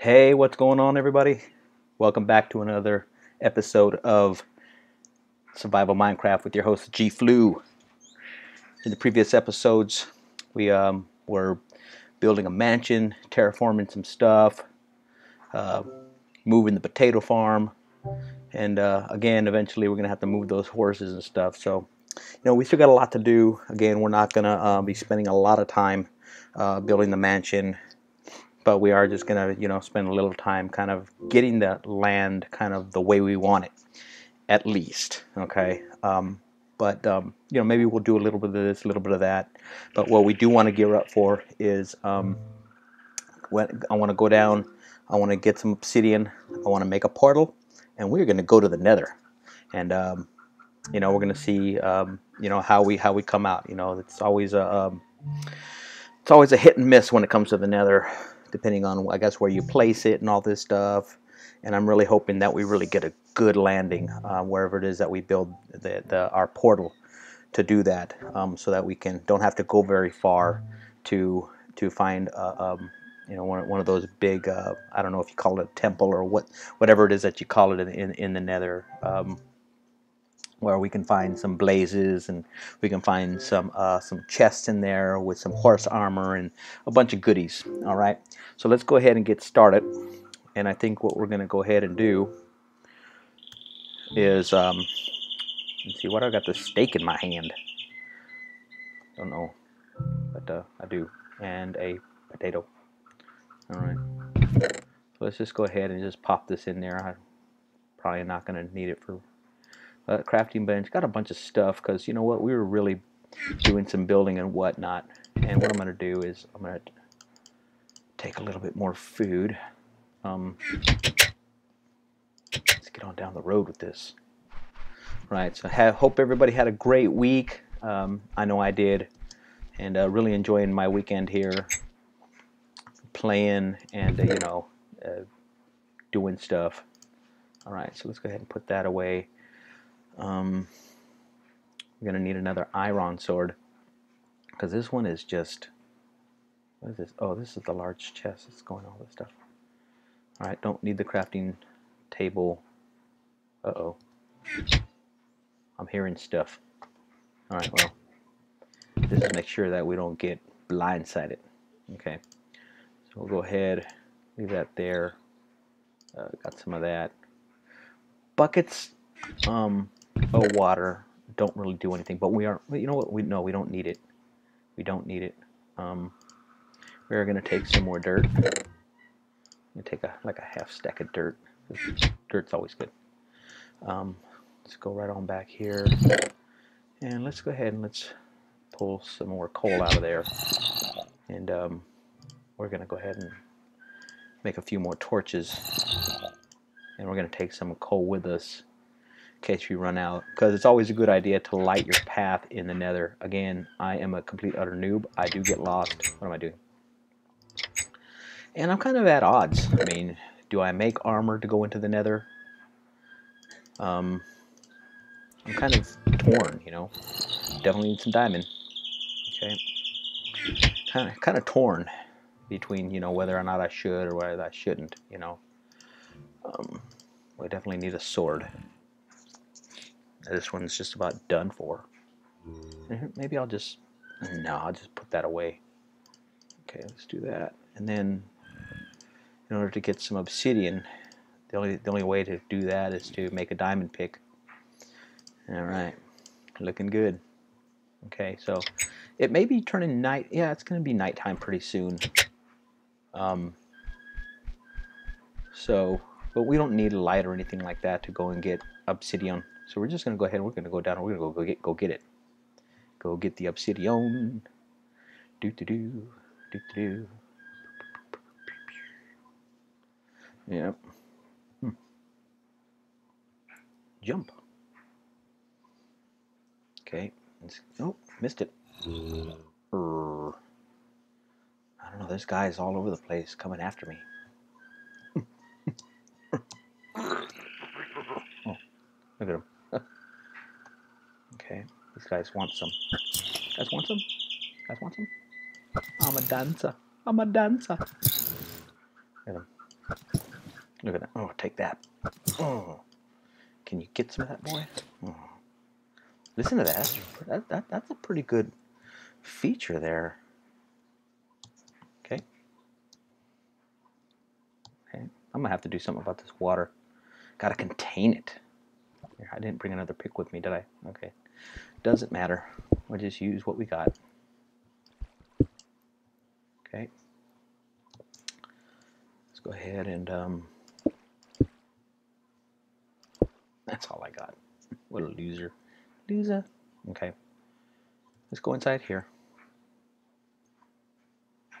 Hey, what's going on, everybody? Welcome back to another episode of Survival Minecraft with your host G Flu. In the previous episodes, we um, were building a mansion, terraforming some stuff, uh, moving the potato farm, and uh, again, eventually, we're gonna have to move those horses and stuff. So, you know, we still got a lot to do. Again, we're not gonna uh, be spending a lot of time uh, building the mansion but we are just gonna you know spend a little time kind of getting the land kind of the way we want it at least okay? Um, but um, you know maybe we'll do a little bit of this a little bit of that. But what we do want to gear up for is um, when I want to go down I want to get some obsidian I want to make a portal and we're gonna go to the nether. And um, you know we're gonna see um, you know how we how we come out you know? It's always a um, it's always a hit and miss when it comes to the nether depending on I guess where you place it and all this stuff. And I'm really hoping that we really get a good landing uh, wherever it is that we build the, the our portal to do that, um, so that we can don't have to go very far to to find uh, um, you know one, one of those big uh, I don't know if you call it a temple or what whatever it is that you call it in in, in the Nether. Um, where we can find some blazes and we can find some uh, some chests in there with some horse armor and a bunch of goodies all right? So let's go ahead and get started. And I think what we're gonna go ahead and do is um, let's see what I got the steak in my hand? Don't know but uh, I do. And a potato. All right. So let's just go ahead and just pop this in there. I'm probably not gonna need it for uh, crafting bench. Got a bunch of stuff because you know what? We were really doing some building and whatnot. And what I'm going to do is I'm going to take a little bit more food. Um, let's get on down the road with this. Right, so I hope everybody had a great week. Um, I know I did. And uh, really enjoying my weekend here. Playing and, uh, you know, uh, doing stuff. All right, so let's go ahead and put that away. Um, we're going to need another iron sword because this one is just what is this? Oh, this is the large chest. It's going all this stuff. All right, don't need the crafting table. Uh oh, I'm hearing stuff. All right, well, is make sure that we don't get blindsided. Okay, so we'll go ahead, leave that there. Uh, got some of that. Buckets. Um, oh, water don't really do anything. But we are, you know what? We no, we don't need it. We don't need it. Um, we are gonna take some more dirt. I'm take a like a half stack of dirt. Dirt's always good. Um, let's go right on back here, and let's go ahead and let's pull some more coal out of there. And um, we're gonna go ahead and make a few more torches, and we're gonna take some coal with us case you run out. Because it's always a good idea to light your path in the nether. Again I am a complete utter noob. I do get lost. What am I doing? And I'm kind of at odds. I mean do I make armor to go into the nether? Um, I'm kind of torn you know? Definitely need some diamond. Okay. Kind of kind of torn between you know whether or not I should or whether I shouldn't you know? Um, we definitely need a sword this one's just about done for. Mm. Maybe I'll just, no, I'll just put that away. Okay, let's do that. And then, in order to get some obsidian, the only, the only way to do that is to make a diamond pick. Alright, looking good. Okay, so it may be turning night. Yeah, it's going to be nighttime pretty soon. Um, so, but we don't need a light or anything like that to go and get obsidian. So we're just going to go ahead and we're going to go down and we're going to go go get, go get it. Go get the obsidian. Do do do. Do do do. Yep. Hmm. Jump. Okay. Oh, missed it. I don't know. There's guys all over the place coming after me. oh, look at him. Guys want some. Guys want some? Guys want some? I'm a dancer. I'm a dancer. Get him. Look at that. Oh, take that. Oh. Can you get some of that, boy? Oh. Listen to that. that, that. That's a pretty good feature there. Okay. Okay. I'm going to have to do something about this water. Got to contain it. Here, I didn't bring another pick with me, did I? Okay. Doesn't matter. We'll just use what we got. Okay. Let's go ahead and, um, that's all I got. What a loser. Loser. Okay. Let's go inside here.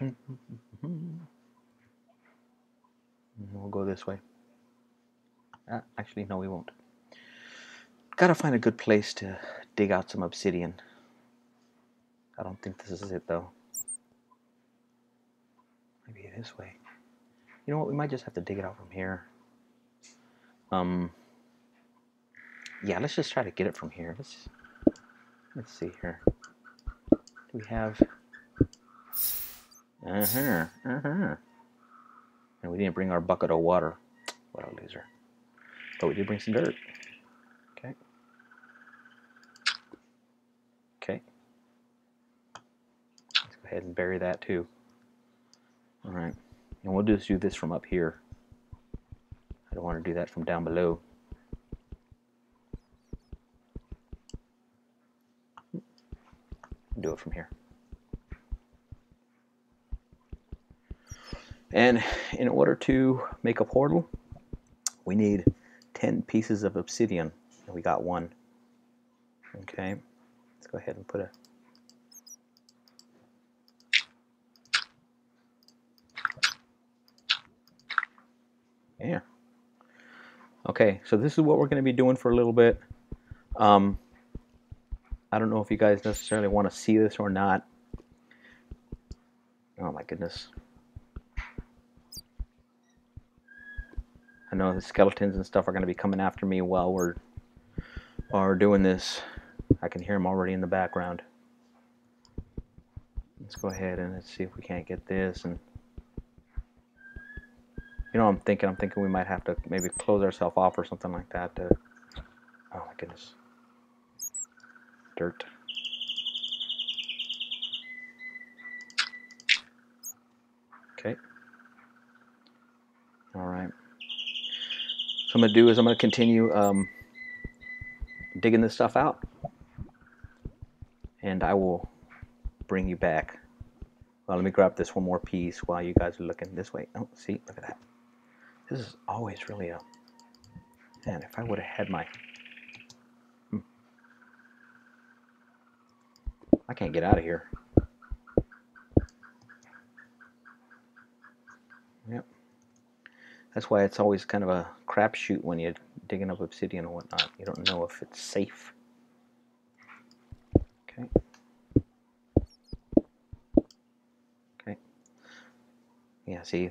we'll go this way. Ah, actually, no, we won't. Gotta find a good place to dig out some obsidian. I don't think this is it, though. Maybe this way. You know what? We might just have to dig it out from here. Um. Yeah, let's just try to get it from here. Let's let's see here. Do we have? Uh huh. Uh huh. And we didn't bring our bucket of water. What a loser. But we did bring some dirt. Okay. Okay. Let's go ahead and bury that too. All right. And we'll just do this from up here. I don't want to do that from down below. Do it from here. And in order to make a portal, we need 10 pieces of obsidian. We got one. Okay, let's go ahead and put a Yeah. Okay, so this is what we're going to be doing for a little bit. Um, I don't know if you guys necessarily want to see this or not. Oh my goodness. I know the skeletons and stuff are going to be coming after me while we're are doing this. I can hear them already in the background. Let's go ahead and let's see if we can't get this and I'm thinking I'm thinking we might have to maybe close ourselves off or something like that to oh my goodness dirt okay all right so I'm going to do is I'm going to continue um, digging this stuff out. And I will bring you back. Well, let me grab this one more piece while you guys are looking this way. Oh, see, look at that. This is always really a... Man, if I would have had my... Hmm. I can't get out of here. Yep. That's why it's always kind of a crapshoot when you're digging up obsidian and whatnot. You don't know if it's safe. Okay. Okay. Yeah, see.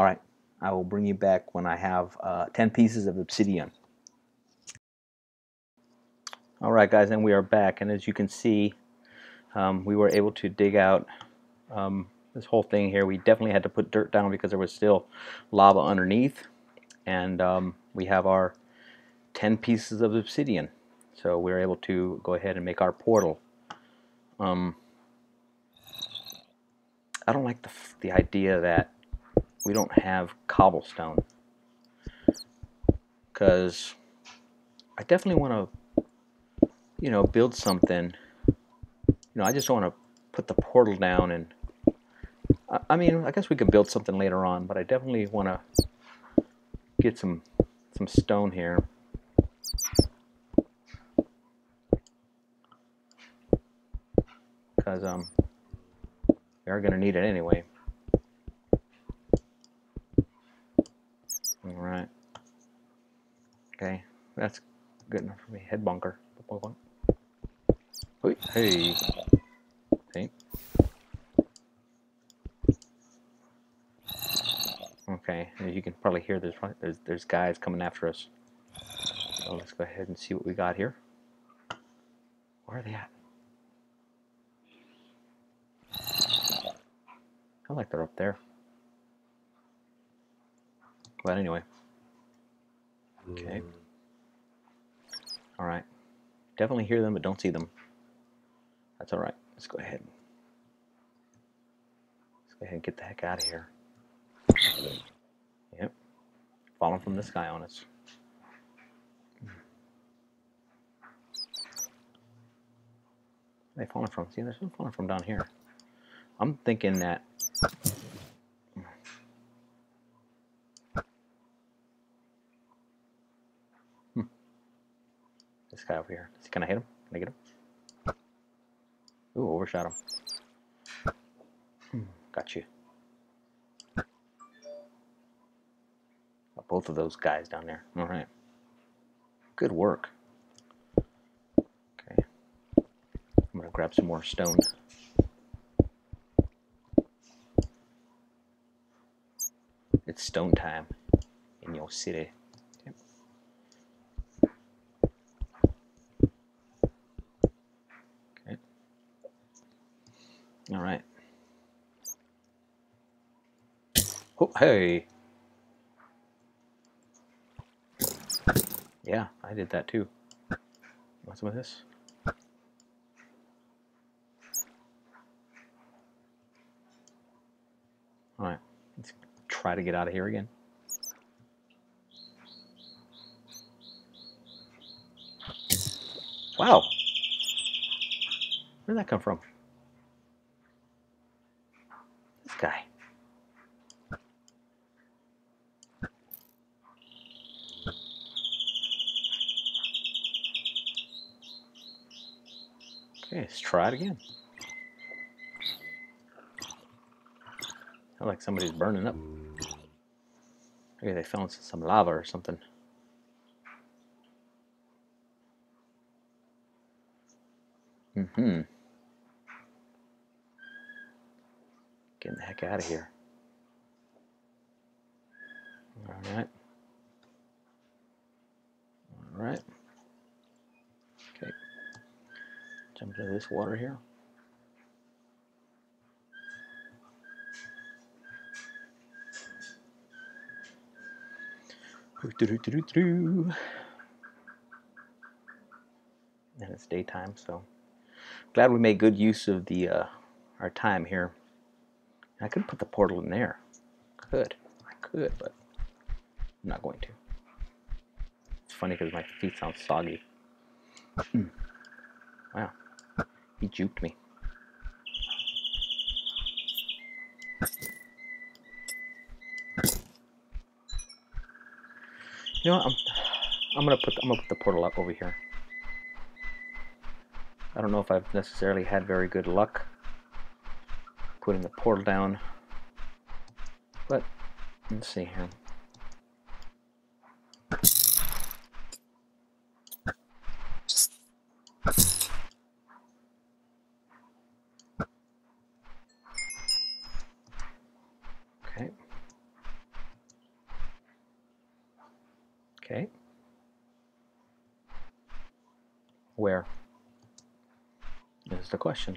All right. I will bring you back when I have uh, 10 pieces of obsidian. All right, guys, and we are back. And as you can see, um, we were able to dig out um, this whole thing here. We definitely had to put dirt down because there was still lava underneath. And um, we have our 10 pieces of obsidian. So we are able to go ahead and make our portal. Um, I don't like the, the idea that we don't have cobblestone. Because I definitely want to, you know, build something. You know, I just want to put the portal down and I mean, I guess we could build something later on, but I definitely want to get some some stone here. Because um, we are going to need it anyway. Alright. Okay, that's good enough for me. Head bunker. Hey. See? Okay, as you can probably hear, there's there's there's guys coming after us. So let's go ahead and see what we got here. Where are they at? I like they're up there. But anyway. Okay. Hmm. Alright. Definitely hear them, but don't see them. That's alright. Let's go ahead. Let's go ahead and get the heck out of here. Yep. Falling from the sky on us. Where they falling from? See, they're still falling from down here. I'm thinking that This guy over here. Can I hit him? Can I get him? Ooh, overshot him. Hmm, got you. Got both of those guys down there. All right. Good work. Okay. I'm going to grab some more stone. It's stone time in your city. Yep. Okay. All right. Oh, hey. Yeah, I did that too. Want some of this? All right, let's try to get out of here again. Wow. Where'd that come from? This guy. Okay, let's try it again. Sounds like somebody's burning up. Maybe they fell into some lava or something. Mm-hmm. Getting the heck out of here. Alright. Alright. Okay. Jump into this water here. And it's daytime, so glad we made good use of the uh, our time here. I could put the portal in there. Could. I could, but I'm not going to. It's funny because my feet sound soggy. He juked me. You know what? I'm, I'm gonna put I'm gonna put the portal up over here. I don't know if I've necessarily had very good luck putting the portal down, but let's see here. Okay. Okay. Where? Is the question.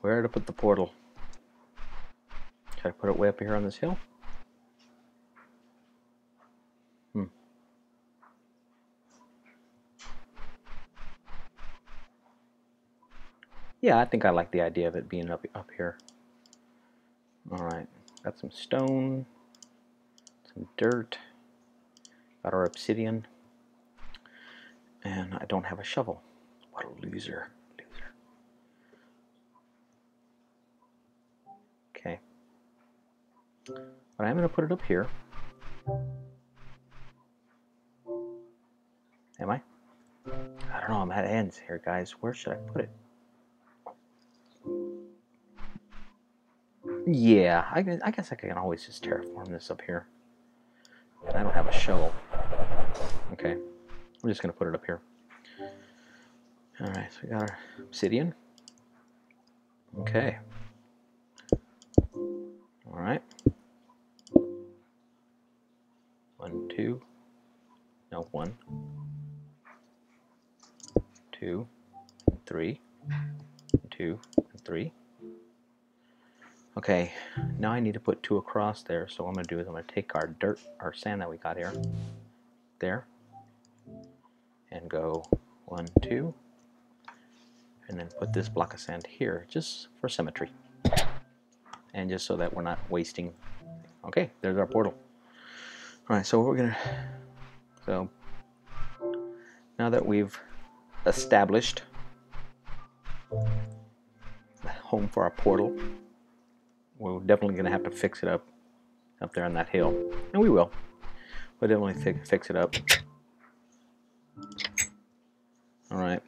Where to put the portal? Should I put it way up here on this hill? Hmm. Yeah, I think I like the idea of it being up up here. All right, got some stone, some dirt, got our obsidian, and I don't have a shovel. What a loser, loser. Okay, but I'm gonna put it up here. Am I? I don't know. I'm at ends here, guys. Where should I put it? Yeah, I, I guess I can always just terraform this up here. And I don't have a shovel. Okay, I'm just gonna put it up here. All right, so we got our obsidian. Okay. All right. One, two. No, one, two, three, two, three. Okay, now I need to put two across there. So what I'm going to do is I'm going to take our dirt, our sand that we got here, there, and go one, two, and then put this block of sand here just for symmetry and just so that we're not wasting okay there's our portal all right so we're gonna so now that we've established home for our portal we're definitely gonna have to fix it up up there on that hill and we will we'll definitely fi fix it up all right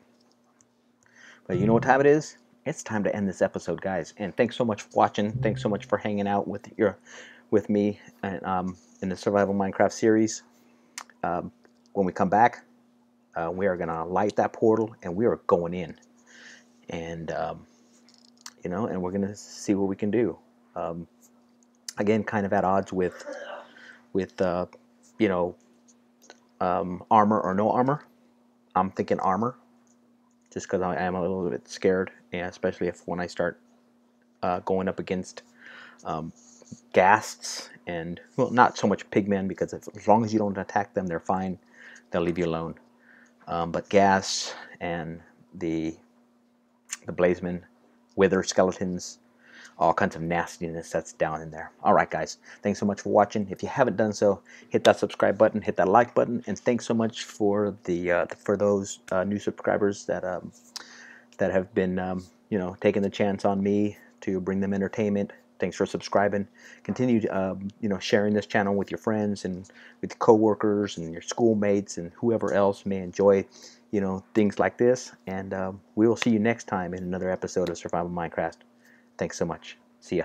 but you know what time it is? It's time to end this episode, guys. And thanks so much for watching. Thanks so much for hanging out with your, with me, and um, in the Survival Minecraft series. Um, when we come back, uh, we are gonna light that portal, and we are going in. And um, you know, and we're gonna see what we can do. Um, again, kind of at odds with, with uh, you know, um, armor or no armor. I'm thinking armor just because I am a little bit scared, and especially if when I start uh, going up against um, ghasts and well, not so much pigmen because if, as long as you don't attack them, they're fine. They'll leave you alone. Um, but ghasts and the the blazemen, wither skeletons, all kinds of nastiness that's down in there. All right, guys. Thanks so much for watching. If you haven't done so, hit that subscribe button, hit that like button, and thanks so much for the uh, for those uh, new subscribers that um, that have been um, you know taking the chance on me to bring them entertainment. Thanks for subscribing. Continue um, you know sharing this channel with your friends and with coworkers and your schoolmates and whoever else may enjoy you know things like this. And um, we will see you next time in another episode of Survival Minecraft. Thanks so much. See ya.